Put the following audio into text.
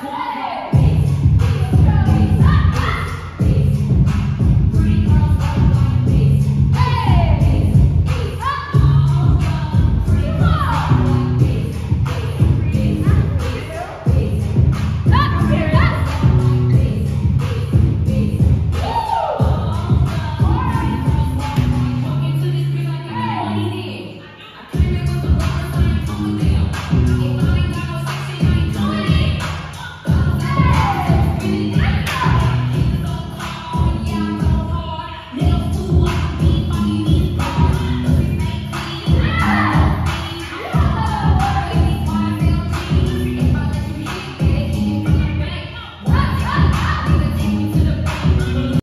That's